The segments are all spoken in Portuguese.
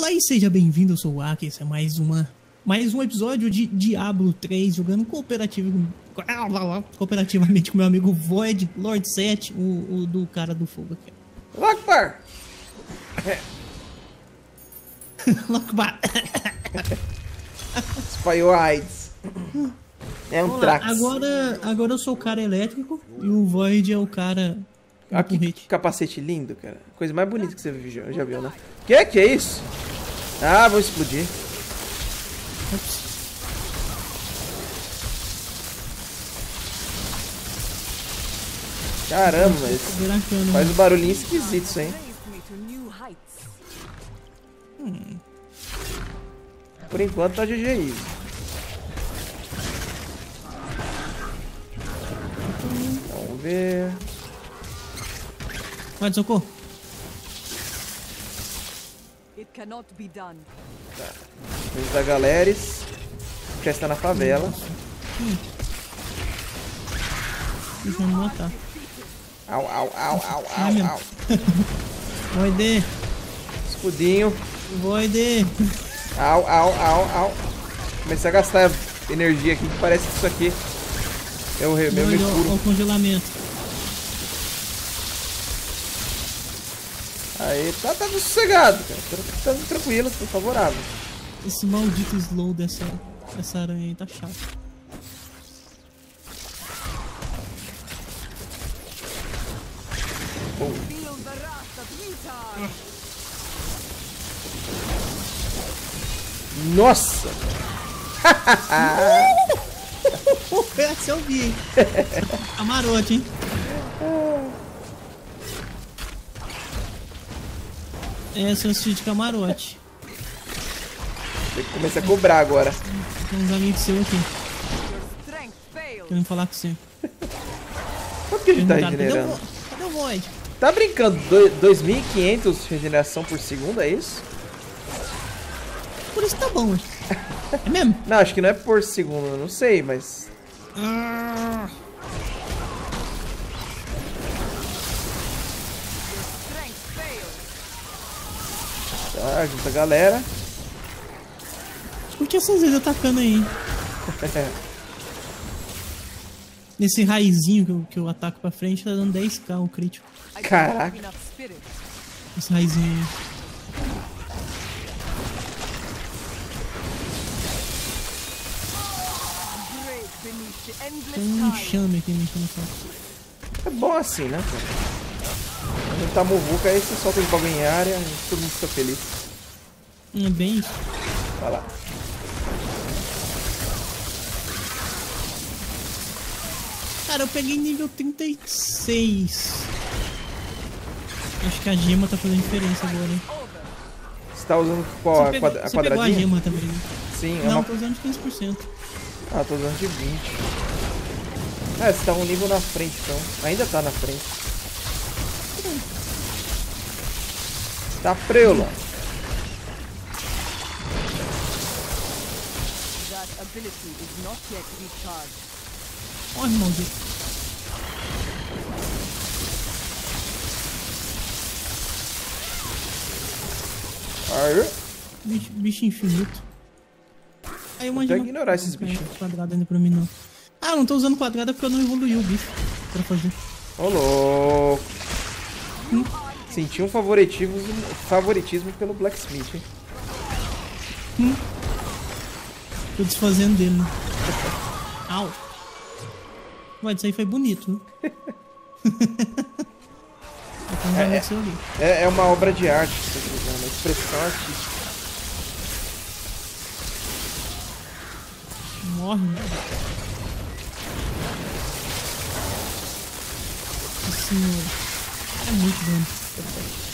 Olá e seja bem-vindo, eu sou o Aki, esse é mais uma mais um episódio de Diablo 3 jogando cooperativo cooperativamente com meu amigo Void, Lord 7, o, o do cara do fogo aqui. Lockbar! Lockbar. Spyoids. É um trax. Agora, agora eu sou o cara elétrico e o Void é o cara Olha que capacete lindo, cara. Coisa mais bonita que você já viu, né? Que que é isso? Ah, vou explodir. Ups. Caramba, mas faz um barulhinho esquisito isso aí. Hum. Por enquanto tá GG aí. Vamos ver. Vai, socorro. Tá. Vamos da Galeres. Já está na favela. Hum. Eu me matar. Au, au, au, au, au, au. Voide. Escudinho. Voide. Au, au, au, au. Comecei a gastar energia aqui que parece que isso aqui é o meu Olha o congelamento. Aí tá, tá sossegado, cara. Tá, tá tranquilo, tá favorável. Esse maldito slow dessa, dessa aranha aí tá chato. Bom. Nossa! Essa eu vi. Amarote, hein? É sítio de camarote. Tem que começar a cobrar agora. Tem uns amigos seus aqui. Querendo falar com você. Por que ele tá regenerando? Cadê o Void? Tá brincando? 2.500 regeneração por segundo, é isso? Por isso tá bom. É mesmo? não, acho que não é por segundo, não sei, mas... Ah. Tá, junta a galera. Escute essas vezes atacando aí. Nesse raizinho que eu, que eu ataco pra frente, tá dando 10k o crítico. Caraca. Esse raizinho aí. Tem um enxame aqui me enchendo É bom assim, né, cara? Tá muvuca, aí você solta ele pra em área e todo mundo fica feliz. É bem isso. Vai lá. Cara, eu peguei nível 36. Acho que a gema tá fazendo diferença agora, hein? Você tá usando qual? Você pegou, a, você pegou a gema também? Né? Sim, é Não, uma... tô usando de 15%. Ah, tô usando de 20. É, você tá um nível na frente, então. Ainda tá na frente. Tá freula. Olha, maldito. Aí. Bicho, bicho infinito. Aí eu Vou ignorar esses bichos. Quadrado ainda pra mim não. Ah, eu não tô usando quadrado porque eu não evoluí o bicho pra fazer. Ô louco. Hum? Senti um favoritismo, favoritismo pelo Blacksmith, hein? Hum. Tô desfazendo dele, né? Au. Mas isso aí foi bonito, né? é, é, é, uma obra de arte, uma expressão artística. Morre, né? Senhor. É muito bom.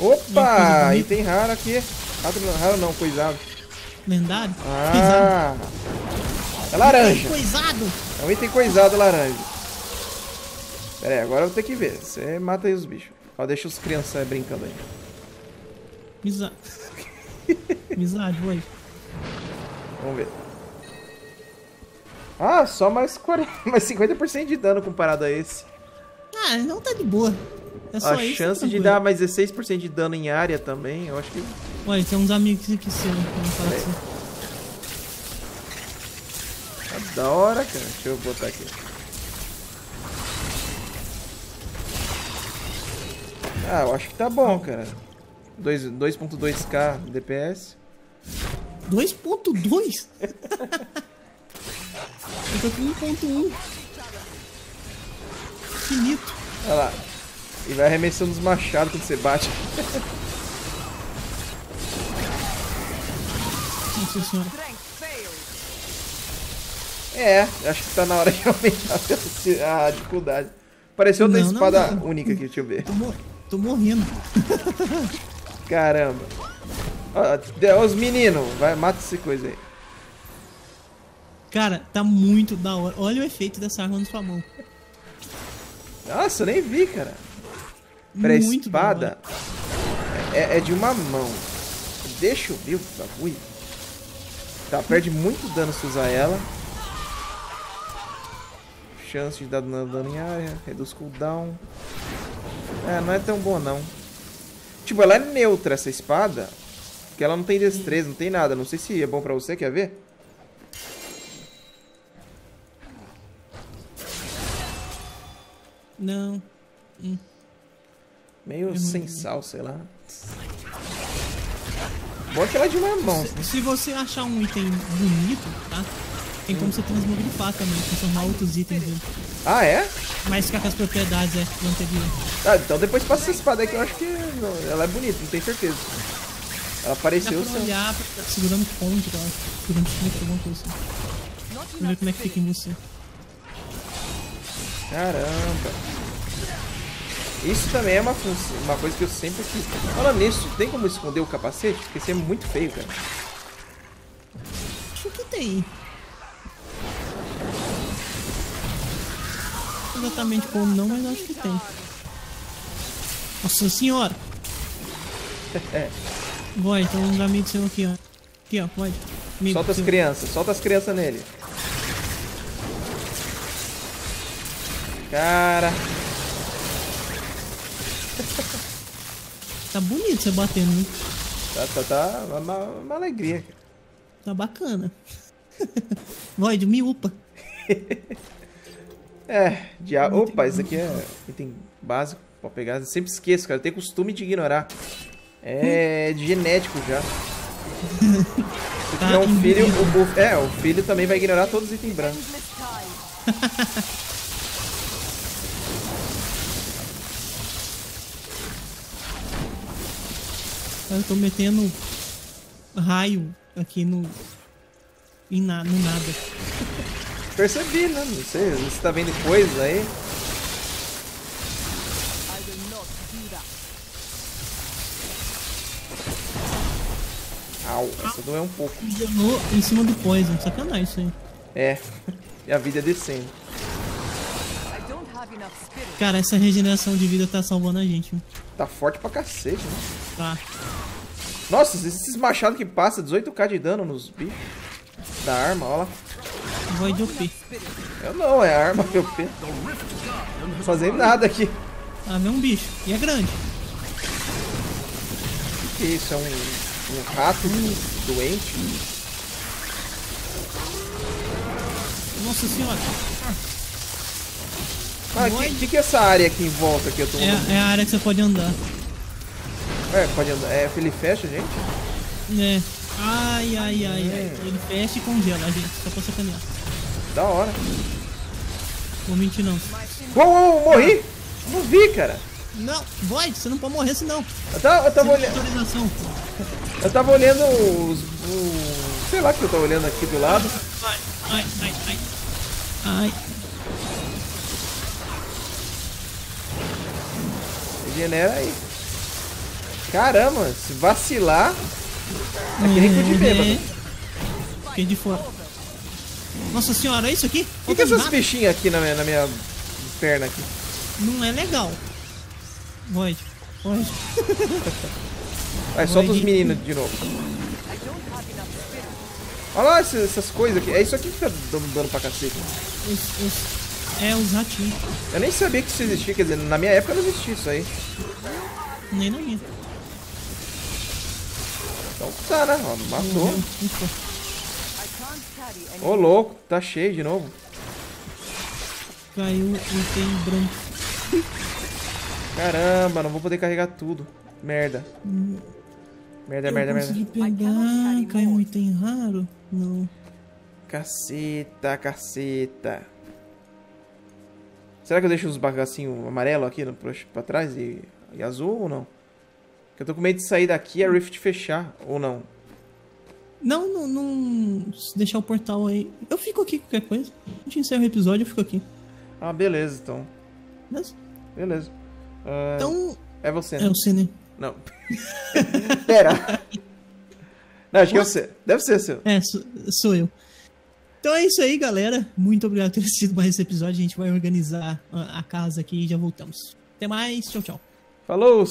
Opa! Item raro aqui. Raro, raro não, coisado. Lendário? Ah! Coisado. É laranja. Coisado! É um item coisado laranja. Pera aí, agora eu vou ter que ver. Você mata aí os bichos. Ó, deixa os crianças brincando aí. Misa... Amizade, oi. Vamos ver. Ah, só mais, 40, mais 50% de dano comparado a esse. Ah, não tá de boa. É só a isso, chance tá de dar mais 16% de dano em área também, eu acho que. Olha, tem uns amigos aqui seus. Vamos falar É. assim. Tá da hora, cara. Deixa eu botar aqui. Ah, eu acho que tá bom, cara. Dois- 2.2k DPS. 2.2? Eu tô com 1.1. Finito. Olha lá. E vai arremessando os machados quando você bate. Nossa senhora. É, acho que tá na hora de aumentar a dificuldade. Pareceu outra Não, não, espada não. única aqui, deixa eu ver. Tô, mor- tô morrendo. Caramba. Ó, Os meninos, vai, mata essa coisa aí. Cara, tá muito da hora. Olha o efeito dessa arma na sua mão. Nossa, eu nem vi, cara. Peraí, Muito da espada é, é de uma mão. Deixa eu ver o bagulho. Tá, perde muito dano se usar ela. Chance de dar dano dano em área. Reduz cooldown. É, não é tão boa não. Tipo, ela é neutra essa espada. Porque ela não tem destreza, não tem nada. Não sei se é bom pra você, quer ver? Não. Meio sem sal, sei lá. Bom que ela é de uma mão. Se, se você achar um item bonito, tá? Tem como você transmogrifar também, transformar outros itens dele. Ah, é? Mas ficar com as propriedades, é, do anterior. Ah, então depois passa essa espada aí que eu acho que não, ela é bonita, não tenho certeza. Ela Dá apareceu pra sendo. olhar pra- segurando ponte, eu acho. Segurando ponte, alguma coisa assim. Pra ver como é que fica em você. Caramba. Isso também é uma, uma coisa que eu sempre quis. Falando nisso, tem como esconder o capacete? Porque isso é muito feio, cara. Acho que tem. Exatamente como não, mas acho que tem. Nossa senhora! Vai, então um amigo seu aqui, ó. Aqui, ó, pode. Amigo Solta as seu. crianças, solta as crianças nele. Cara, Tá bonito você batendo, né? tá, tá, tá uma, uma alegria. Tá bacana. Void, me upa. É, dia... opa, isso aqui é item básico pra pegar. Eu sempre esqueço, cara. Eu tenho costume de ignorar. É de genético já. Se Tá tiver um filho, o, o- é, o filho também vai ignorar todos os itens brancos. Eu tô metendo raio aqui no. Em na, no nada. Percebi, né? Não sei, você tá vendo coisa aí. Au, essa doeu um pouco. Jogou em cima do poison. Sacanagem isso aí. É, e a vida é descendo. Cara, essa regeneração de vida tá salvando a gente. Tá forte pra cacete, né? Tá. Nossa, esses machados que passam 18k de dano nos bichos. Da arma, olha lá. Void OP. Eu não, é a arma que eu pego. Não fazendo nada aqui. Ah, vem um bicho. E é grande. O que é isso? É um, um rato doente? Nossa senhora. Ah, o que, que, que é essa área aqui em volta que eu tô... É, é a área que você pode andar. É, pode andar. É, ele fecha, gente? É. Ai, ai, ai, ai. Ele fecha e congela a gente, só pra sacanear. Da hora. Vou mentir não. Uou, uou, morri! Não vi, cara. Não, Void, você não pode morrer senão. Eu tava, eu tava olhando... Eu tava olhando os... o- Sei lá que eu tava olhando aqui do lado. Ai, ai, ai, ai. Ai. Regenera aí. Caramba, se vacilar... É que nem cu de bêbado. Uhum. Fiquei de fora. Nossa senhora, é isso aqui? O que, que é essas bichinhas aqui na minha, na minha perna aqui? Não é legal. Void, Void. Vai, solta os meninos de novo. Olha lá essas, essas coisas aqui. É isso aqui que tá dando dano pra cacete. Os, os, é, os ratinhos. Eu nem sabia que isso existia. Quer dizer, na minha época não existia isso aí. Nem na minha. Então tá, né? Ó, matou. Ô, louco. Tá cheio de novo. Caiu o item branco. Caramba, não vou poder carregar tudo. Merda. Merda, Eu merda, consegui merda. pegar. Caiu um item raro? Não. Caceta, caceta. Será que eu deixo os bagacinhos amarelo aqui no, pra, pra trás e, e azul ou não? Porque eu tô com medo de sair daqui e a Rift fechar, ou não? Não, não, não. Se deixar o portal aí. Eu fico aqui qualquer coisa. A gente encerra o episódio, eu fico aqui. Ah, beleza, então. Beleza? Beleza. Ah, Então. é você, É né? o Cine. Não. Pera. Não, acho que é você. Deve ser seu. É, sou, sou eu. Então é isso aí, galera. Muito obrigado por ter assistido mais esse episódio. A gente vai organizar a, a casa aqui e já voltamos. Até mais. Tchau, tchau. Falou!